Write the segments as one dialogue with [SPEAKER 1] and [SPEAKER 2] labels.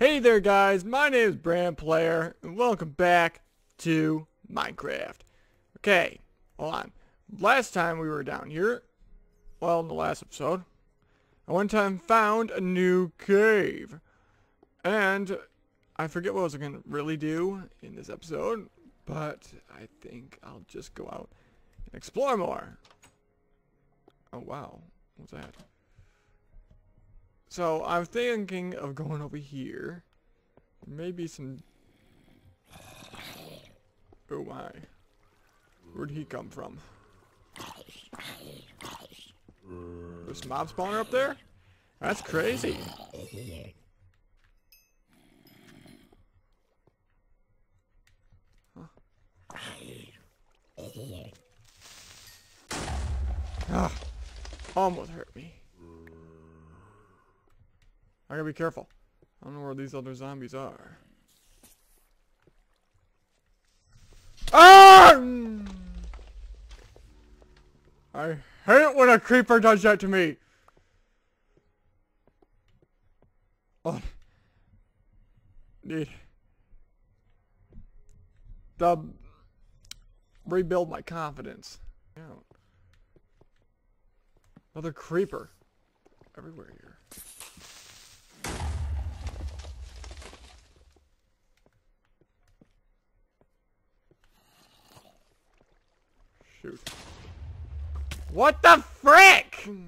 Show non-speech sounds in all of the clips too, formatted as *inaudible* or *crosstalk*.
[SPEAKER 1] Hey there guys, my name is BrandoPlayer, and welcome back to Minecraft. Okay, hold on. Last time we were down here, well in the last episode, I one time found a new cave. And I forget what I was going to really do in this episode, but I think I'll just go out and explore more. Oh wow, what's that? So I'm thinking of going over here. Maybe some. Oh my. Where'd he come from? There's mob spawner up there? That's crazy. Ah, almost hurt me. I gotta be careful. I don't know where these other zombies are. Ah! I hate when a creeper does that to me. Oh. Need to rebuild my confidence. Another creeper everywhere here. Shoot. What the frick? *sighs*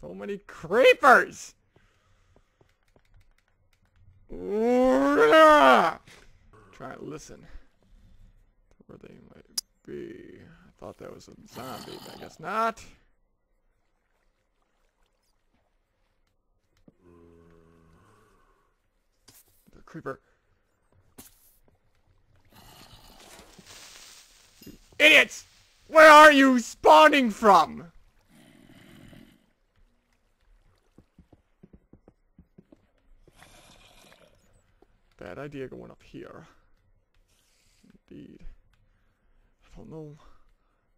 [SPEAKER 1] So many creepers! *sighs* Try to listen where they might be. I thought that was a zombie, but I guess not. The creeper. Idiots! Where are you spawning from? Bad idea going up here. Indeed. I don't know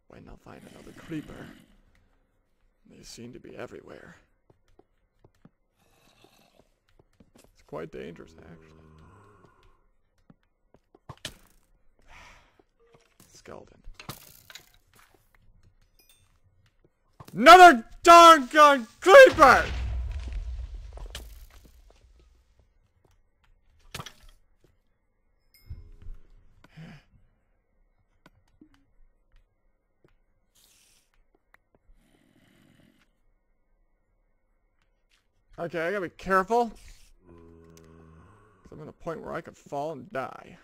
[SPEAKER 1] when I'll find another creeper. They seem to be everywhere. It's quite dangerous, actually. Skeleton. Another doggone creeper! Okay, I gotta be careful. I'm at a point where I could fall and die.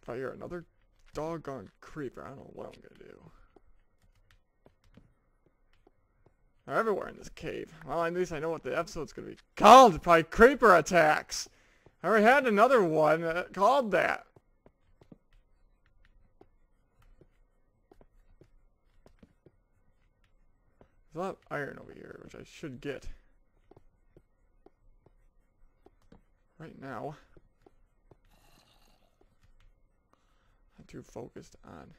[SPEAKER 1] If I hear another doggone creeper, I don't know what I'm gonna do. They're everywhere in this cave. Well, at least I know what the episode's gonna be called. Probably creeper attacks. I already had another one uh, called that. There's a lot of iron over here, which I should get. Right now. I'm too focused on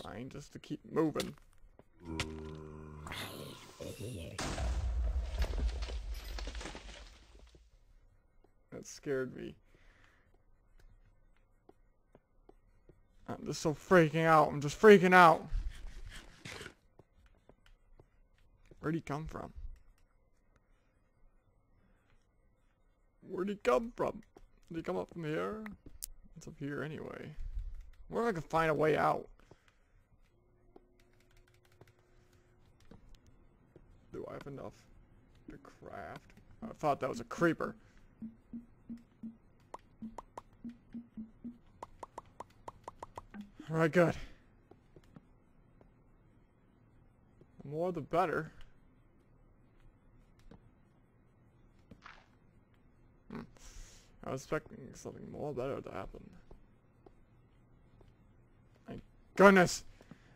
[SPEAKER 1] trying just to keep moving. That scared me. I'm just so freaking out. I'm just freaking out. Where'd he come from? Where'd he come from? Did he come up from here? What's up here anyway? Where if I can find a way out? Do I have enough to craft? I thought that was a creeper. Alright, good. The more the better. I was expecting something more better to happen. My goodness!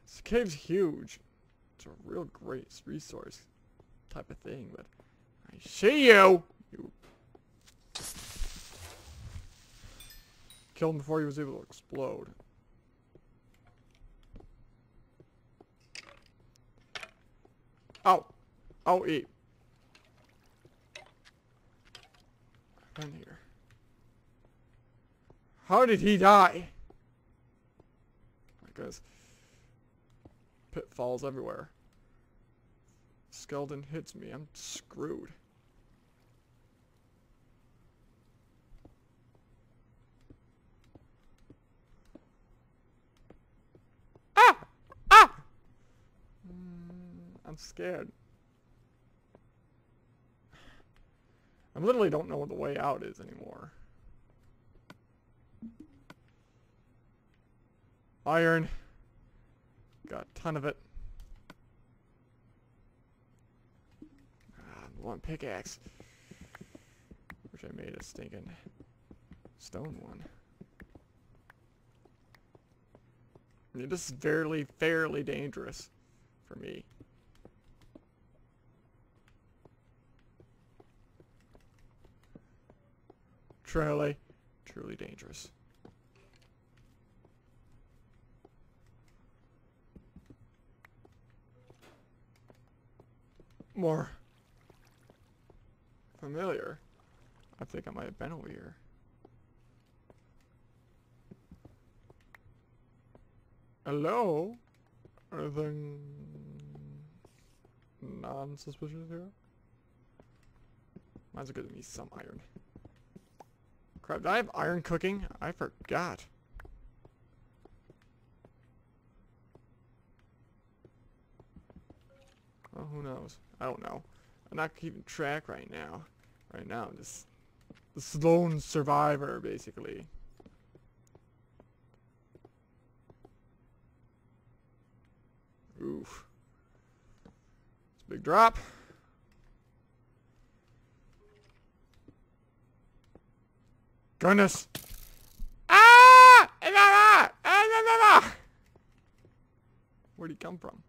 [SPEAKER 1] This cave's huge. It's a real great resource type of thing, but I see you! You Kill him before he was able to explode. Oh. Oh, eat. In here. How did he die? Because pitfalls everywhere. Skeleton hits me, I'm screwed. Ah! Ah! Mm, I'm scared. I literally don't know what the way out is anymore. Iron. Got a ton of it. Ah, one pickaxe. Wish I made a stinking stone one. I mean, this is fairly, fairly dangerous for me. Truly, truly dangerous. More familiar. I think I might have been over here. Hello? Anything non-suspicious here? As well give me some iron. Crap, did I have iron cooking? I forgot. Oh, who knows? I don't know. I'm not keeping track right now. Right now, I'm just the lone survivor, basically. Oof. It's a big drop. Goodness. Ah! ah, ah, ah Where'd he come from?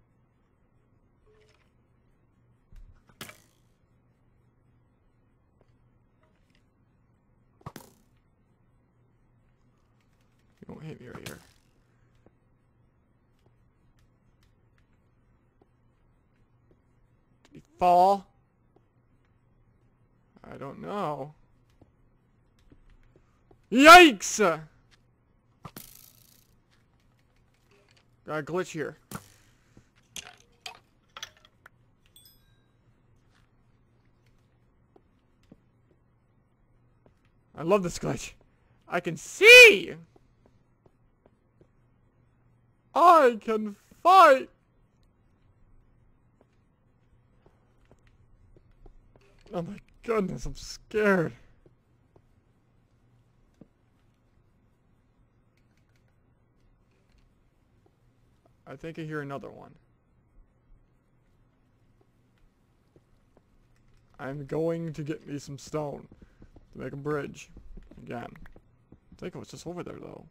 [SPEAKER 1] Me right here. Did he fall? I don't know. Yikes! Got a glitch here. I love this glitch. I can see! I can fight! Oh my goodness, I'm scared. I think I hear another one. I'm going to get me some stone to make a bridge. Again. I think I was just over there though.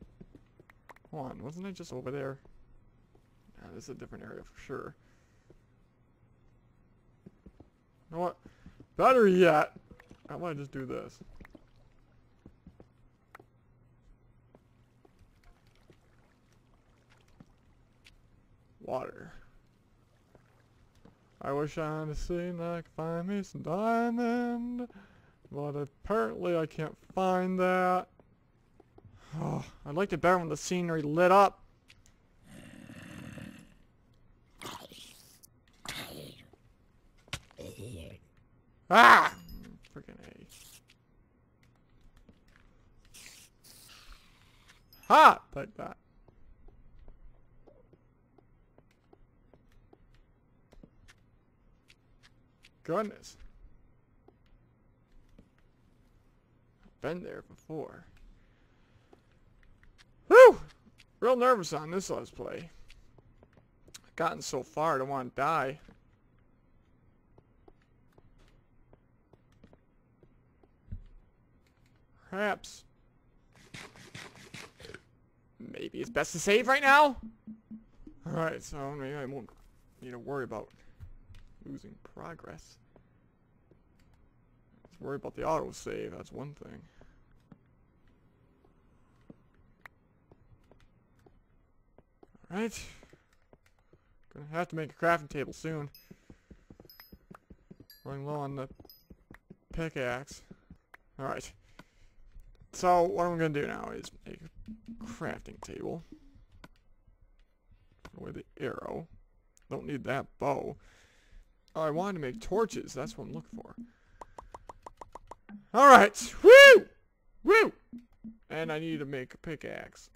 [SPEAKER 1] Hold on, wasn't I just over there? This is a different area for sure. You know what? Better yet, I might just do this. water. I wish I had seen I could find me some diamond, but apparently I can't find that. Oh, *sighs* I'd like it better when the scenery lit up. Ah! Freaking A. Ha! Like that. goodness. I've been there before. Whew! Real nervous on this Let's Play. I've gotten so far I don't want to die. Perhaps. Maybe it's best to save right now? Alright, so maybe I won't need to worry about losing progress. Let's worry about the autosave, that's one thing. Alright. Gonna have to make a crafting table soon. Running low on the pickaxe. Alright. So, what I'm gonna do now is make a crafting table. Away the arrow. Don't need that bow. Oh, I wanted to make torches. That's what I'm looking for. Alright. Woo! Woo! And I need to make a pickaxe.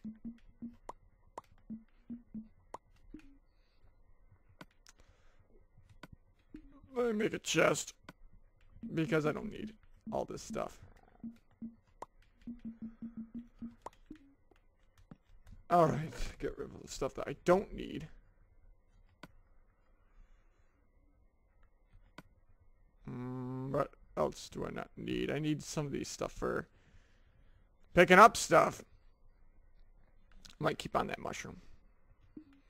[SPEAKER 1] Let me make a chest. Because I don't need all this stuff. Alright, get rid of the stuff that I don't need. Mm, what else do I not need? I need some of these stuff for picking up stuff. Might keep on that mushroom.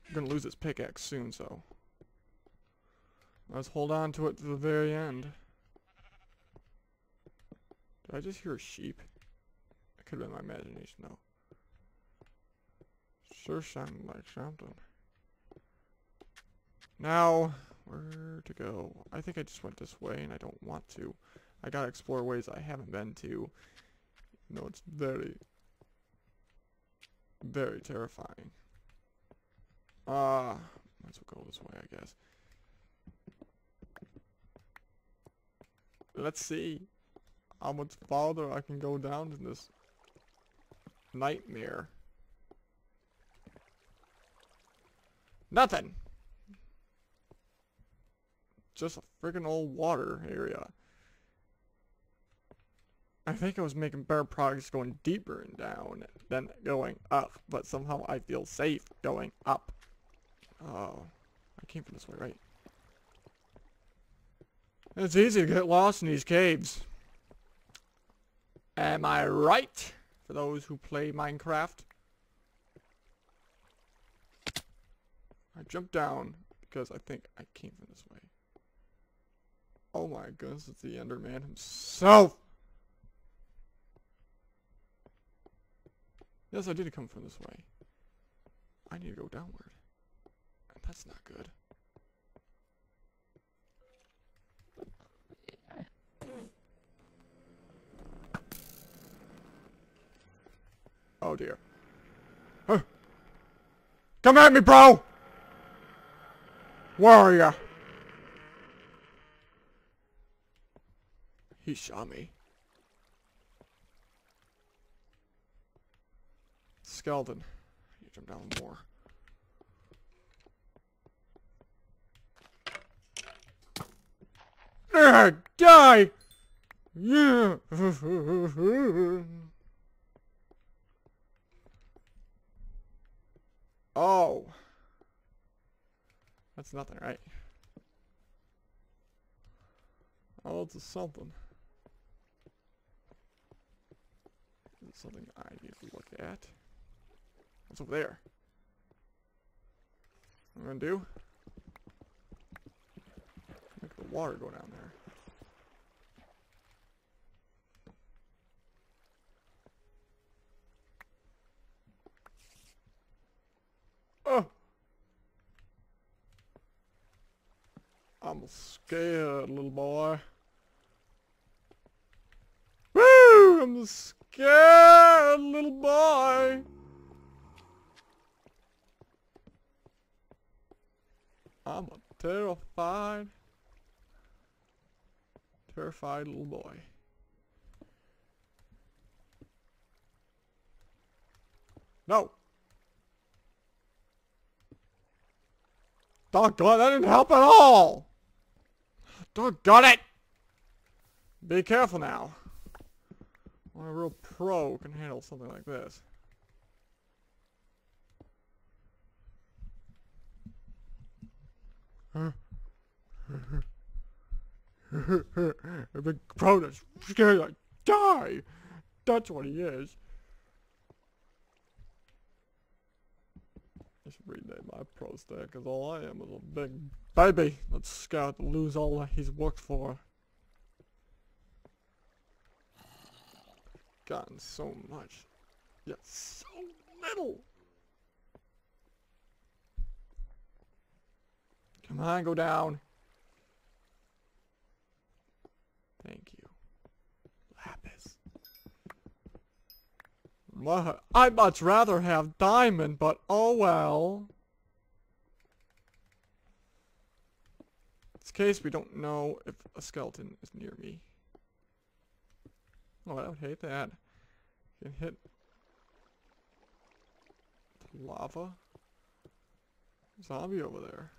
[SPEAKER 1] I'm gonna lose this pickaxe soon, so let's hold on to it to the very end. Did I just hear a sheep? Could been my imagination, though. Sure sounded like something. Now, where to go? I think I just went this way and I don't want to. I gotta explore ways I haven't been to. No, it's very, very terrifying. Ah, uh, might as well go this way, I guess. Let's see how much farther I can go down in this nightmare. Nothing! Just a freaking old water area. I think I was making better progress going deeper and down than going up, but somehow I feel safe going up. Oh, I came from this way, right? It's easy to get lost in these caves. Am I right? For those who play Minecraft. I jumped down because I think I came from this way. Oh my goodness, it's the Enderman himself! Yes, I did come from this way. I need to go downward. And that's not good. Oh dear. Huh. Come at me, bro! Where are ya? He shot me. Skeleton. To jump down more. Die! Yeah! *laughs* oh! That's nothing, right? Oh, it's a something. Is something I need to look at? What's over there? What I'm gonna do? Make the water go down there. Oh! I'm scared, little boy. Woo! I'm scared, little boy. I'm a terrified, terrified little boy. No! Doggone, that didn't help at all! Doggone it! Be careful now. Only a real pro can handle something like this. a big pro that's scared I die! That's what he is. I should rename my pro stack because all I am is a big baby let's to lose all he's worked for. Gotten so much, yet so little. Come on, go down. Thank you. Lapis. I'd much rather have diamond, but oh well. In this case, we don't know if a skeleton is near me. Oh, I would hate that. Can hit lava. Zombie over there.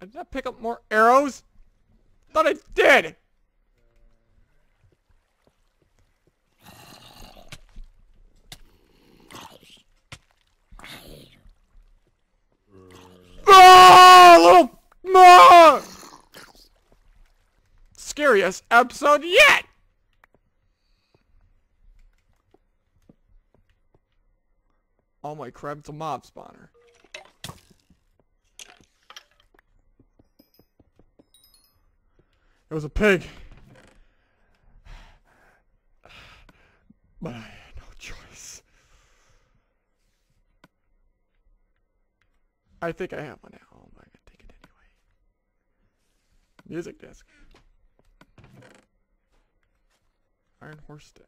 [SPEAKER 1] I did not pick up more arrows? Thought I did! Ah, little ah! Scariest episode yet! Oh my crap, it's a mob spawner. It was a pig. But I had no choice. I think I have one at home. Oh I'm gonna take it anyway. Music disc. Iron horse stick.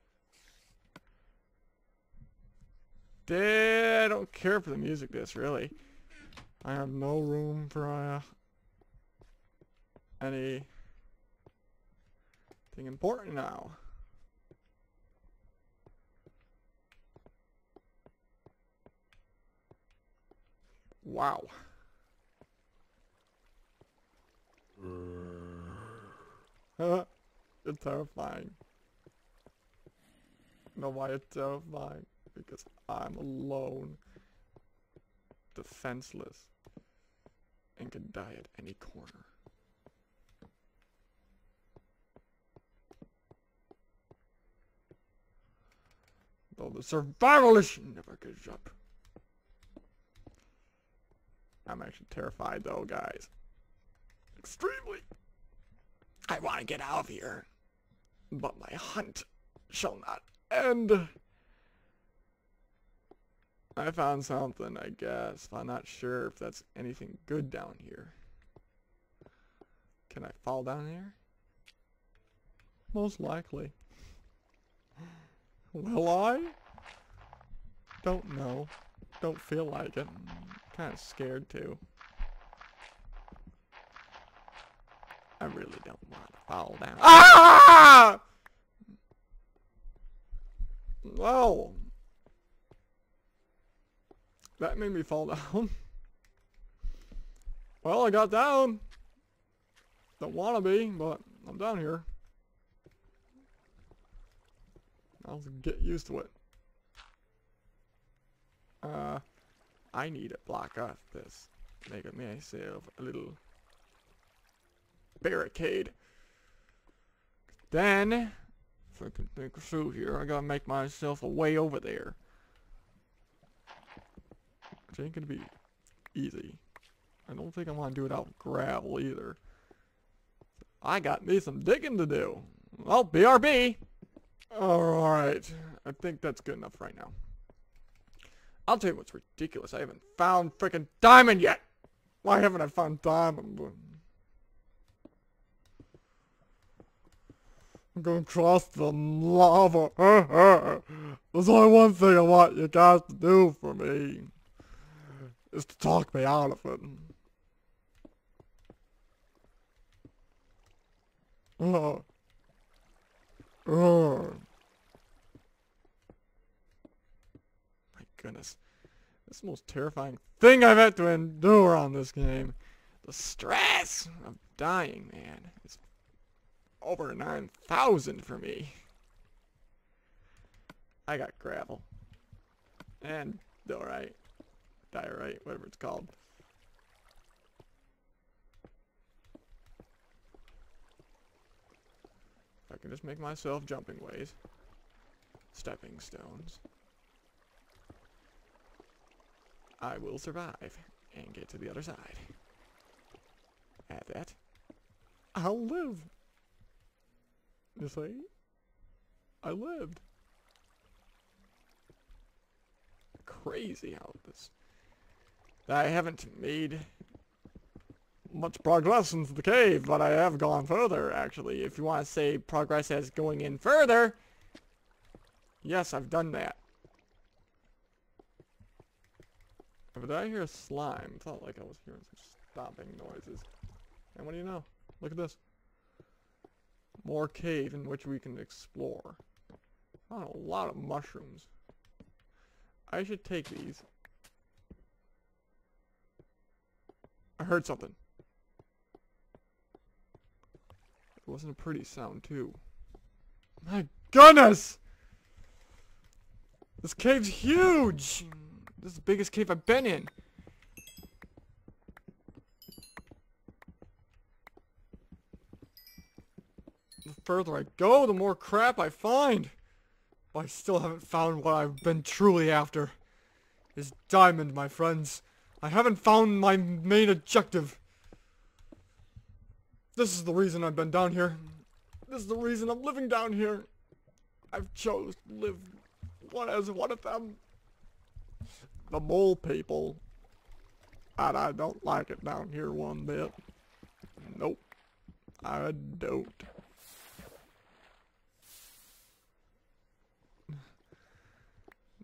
[SPEAKER 1] I don't care for the music this really. I have no room for uh, any thing important now. Wow. *laughs* it's terrifying. Know why it's terrifying? Because I'm alone. Defenseless. And can die at any corner. Though the survivalist never gives up. I'm actually terrified though, guys. Extremely. I want to get out of here. But my hunt shall not end. I found something, I guess. I'm not sure if that's anything good down here. Can I fall down here? Most likely. Will I? Don't know. Don't feel like it. Kind of scared too. I really don't want to fall down. Ah! Whoa. That made me fall down. *laughs* well, I got down. Don't want to be, but I'm down here. I'll get used to it. Uh, I need to block off this. Make myself a little barricade. Then, can think through here, I gotta make myself a way over there. Which ain't gonna be easy. I don't think I'm gonna do it out gravel either. I got me some digging to do. Well, BRB! Alright, I think that's good enough right now. I'll tell you what's ridiculous. I haven't found freaking diamond yet! Why haven't I found diamond? I'm going across the lava. There's only one thing I want you guys to do for me. Is to talk me out of it. Oh. Oh. My goodness. This is the most terrifying thing I've had to endure on this game. The stress of dying, man. It's over 9,000 for me. I got gravel. And alright. Diorite, whatever it's called. I can just make myself jumping ways. Stepping stones. I will survive and get to the other side. At that, I'll live. You see? I lived. crazy how this... I haven't made much progress into the cave, but I have gone further, actually. If you want to say progress as going in further, yes, I've done that. But did I hear slime? felt like I was hearing some stomping noises. And what do you know? Look at this. More cave in which we can explore. Found a lot of mushrooms. I should take these. I heard something. It wasn't a pretty sound, too. My goodness! This cave's huge! This is the biggest cave I've been in. Further I go, the more crap I find. But I still haven't found what I've been truly after. Is diamond, my friends. I haven't found my main objective. This is the reason I've been down here. This is the reason I'm living down here. I've chose to live one as one of them. The mole people. And I don't like it down here one bit. Nope. I don't.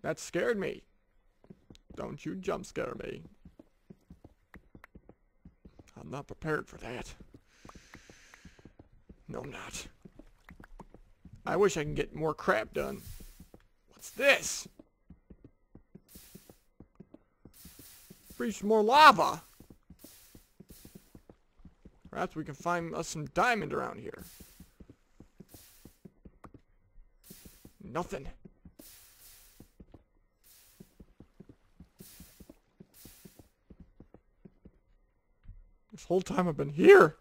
[SPEAKER 1] That scared me. Don't you jump scare me. I'm not prepared for that. No, I'm not. I wish I can get more crap done. What's this? Reach more lava. Perhaps we can find us some diamond around here. Nothing. Whole time I've been here.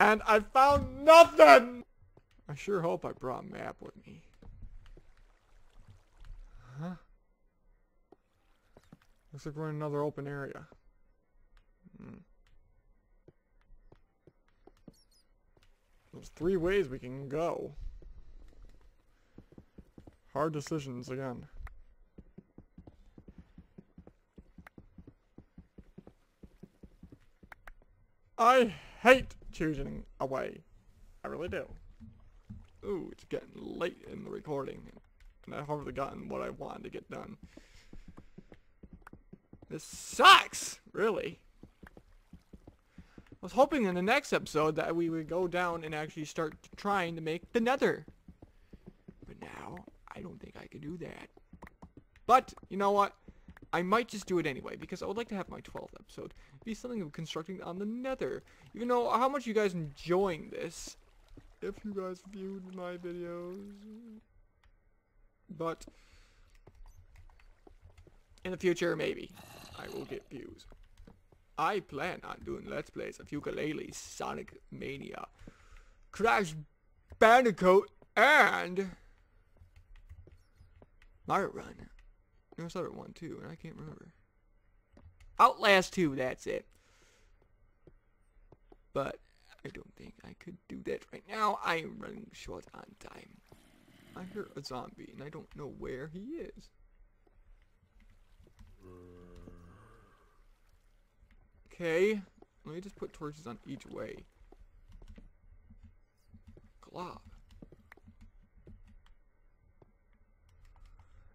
[SPEAKER 1] And I found nothing! I sure hope I brought a map with me. Huh? Looks like we're in another open area. Hmm. There's three ways we can go. Hard decisions again. I hate choosing a way. I really do. Ooh, it's getting late in the recording. And I've hardly gotten what I wanted to get done. This sucks! Really. I was hoping in the next episode that we would go down and actually start trying to make the nether. But now, I don't think I can do that. But, you know what? I might just do it anyway, because I would like to have my 12th episode be something of constructing on the nether. Even though how much you guys enjoying this, if you guys viewed my videos. But, in the future, maybe, I will get views. I plan on doing Let's Plays of Yooka-Laylee, Sonic Mania, Crash Bandicoot, and Mario Run. There's another one too, and I can't remember. Outlast 2, that's it. But I don't think I could do that right now. I am running short on time. I hear a zombie, and I don't know where he is. Okay, let me just put torches on each way. Glob.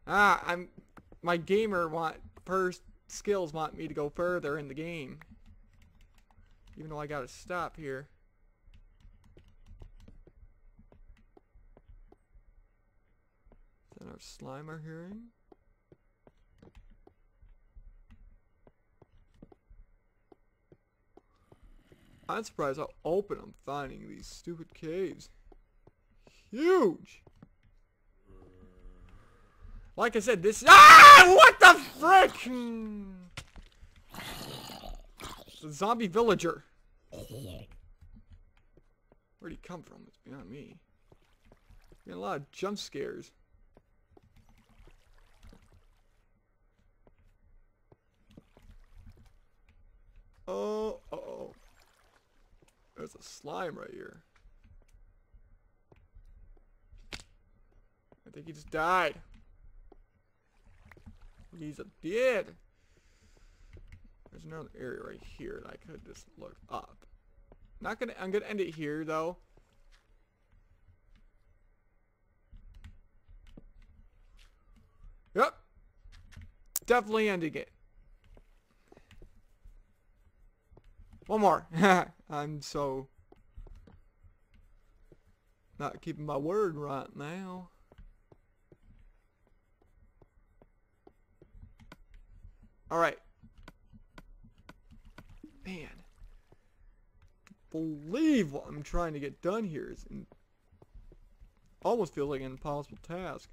[SPEAKER 1] Ah, I'm my gamer want first skills want me to go further in the game. Even though I gotta stop here. That our Slimer hearing? I'm surprised how open I'm finding these stupid caves. Huge! Like I said, this- Ah! What the frick? Zombie villager. Where'd he come from? It's beyond me. Getting a lot of jump scares. Oh, uh oh. There's a slime right here. I think he just died. He's did. There's another area right here that I could just look up. Not gonna. I'm gonna end it here though. Yep. Definitely ending it. One more. *laughs* I'm so not keeping my word right now. Alright. Man. Believe what I'm trying to get done here is in almost feels like an impossible task.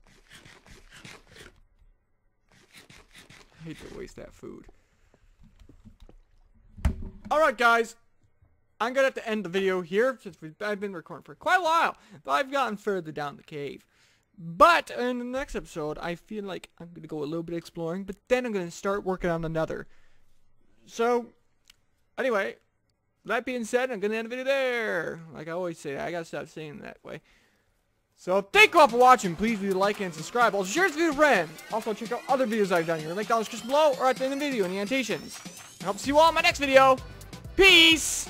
[SPEAKER 1] I hate to waste that food. Alright guys, I'm gonna have to end the video here since I've been recording for quite a while, but I've gotten further down the cave. But in the next episode, I feel like I'm gonna go a little bit exploring, but then I'm gonna start working on another. So, anyway, that being said, I'm gonna end the video there. Like I always say, I gotta stop saying that way. So thank you all for watching. Please leave a like and subscribe. Also share this video with a friend. Also check out other videos I've done here. Link down in the description below or at the end of the video in the annotations. I hope to see you all in my next video. Peace!